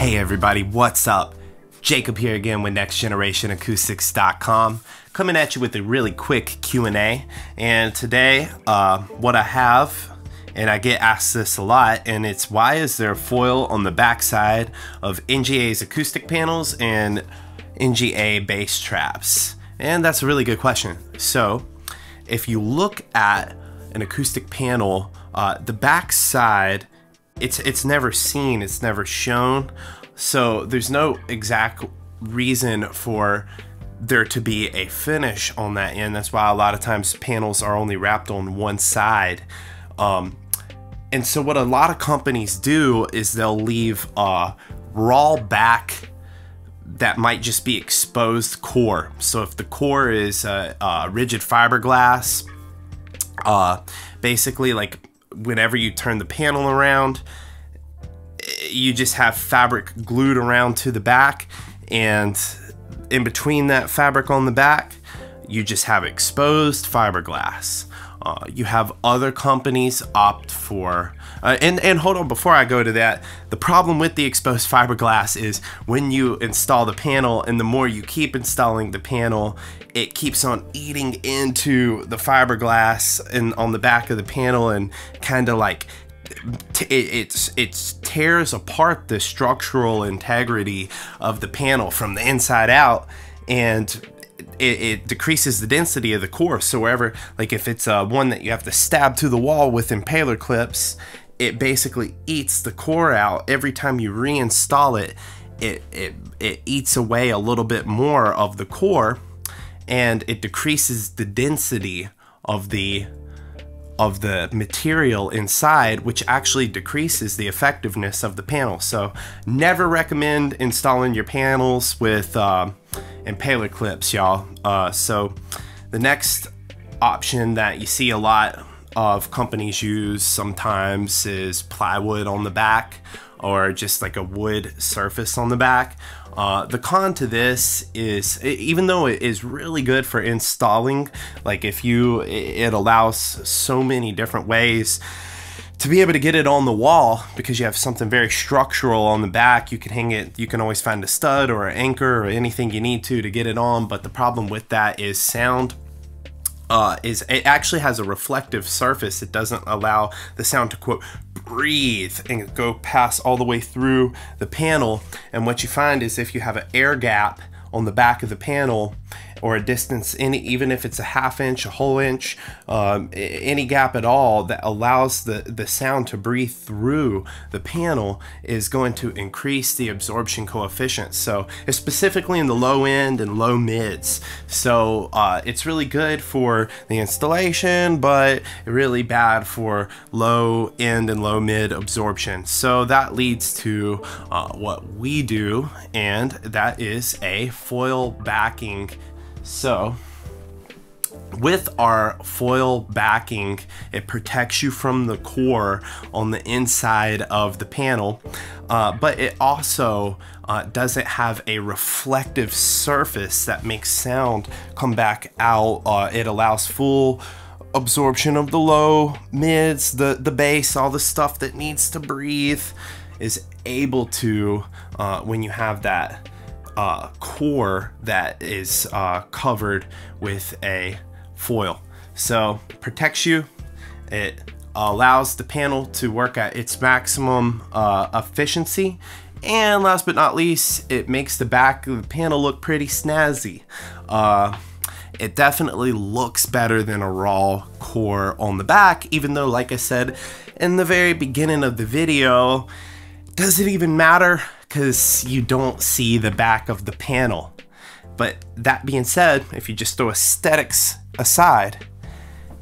Hey everybody, what's up? Jacob here again with NextGenerationAcoustics.com, coming at you with a really quick Q&A. And today, uh, what I have, and I get asked this a lot, and it's why is there foil on the backside of NGA's acoustic panels and NGA bass traps? And that's a really good question. So, if you look at an acoustic panel, uh, the backside it's it's never seen, it's never shown. So there's no exact reason for there to be a finish on that end. That's why a lot of times panels are only wrapped on one side. Um, and so what a lot of companies do is they'll leave a raw back that might just be exposed core. So if the core is a, rigid fiberglass, uh, basically like whenever you turn the panel around, you just have fabric glued around to the back and in between that fabric on the back, you just have exposed fiberglass. Uh, you have other companies opt for, uh, and, and hold on, before I go to that, the problem with the exposed fiberglass is when you install the panel and the more you keep installing the panel, it keeps on eating into the fiberglass and on the back of the panel and kind of like it, it's it tears apart the structural integrity of the panel from the inside out. And it, it, decreases the density of the core. So wherever, like if it's uh, one that you have to stab to the wall with impaler clips, it basically eats the core out every time you reinstall it. It it it eats away a little bit more of the core, and it decreases the density of the of the material inside, which actually decreases the effectiveness of the panel. So never recommend installing your panels with uh, impaler clips, y'all. Uh, so the next option that you see a lot of companies use sometimes is plywood on the back or just like a wood surface on the back. Uh, the con to this is, even though it is really good for installing, like if you, it allows so many different ways to be able to get it on the wall because you have something very structural on the back. You can hang it, you can always find a stud or an anchor or anything you need to to get it on. But the problem with that is sound uh, is it actually has a reflective surface. It doesn't allow the sound to quote breathe and go pass all the way through the panel. And what you find is if you have an air gap on the back of the panel, or a distance, any, even if it's a half inch, a whole inch, um, any gap at all that allows the, the sound to breathe through the panel is going to increase the absorption coefficient. So it's specifically in the low end and low mids. So uh, it's really good for the installation, but really bad for low end and low mid absorption. So that leads to uh, what we do, and that is a foil backing so with our foil backing, it protects you from the core on the inside of the panel, uh, but it also uh, doesn't have a reflective surface that makes sound come back out. Uh, it allows full absorption of the low, mids, the, the bass, all the stuff that needs to breathe is able to uh, when you have that uh, core that is uh, covered with a foil. So protects you. It allows the panel to work at its maximum uh, efficiency. And last but not least, it makes the back of the panel look pretty snazzy. Uh, it definitely looks better than a raw core on the back, even though, like I said in the very beginning of the video, does it even matter? Because you don't see the back of the panel. But that being said, if you just throw aesthetics aside,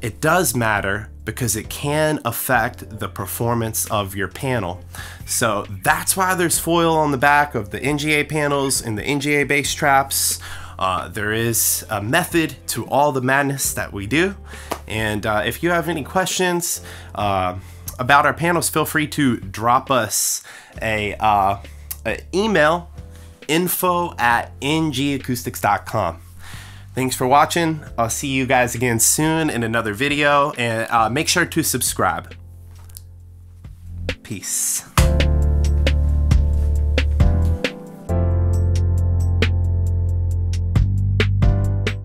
it does matter because it can affect the performance of your panel. So that's why there's foil on the back of the NGA panels and the NGA bass traps. Uh, there is a method to all the madness that we do. And uh, if you have any questions uh, about our panels, feel free to drop us a uh, uh, email info at ngacoustics.com. Thanks for watching. I'll see you guys again soon in another video and uh, make sure to subscribe. Peace.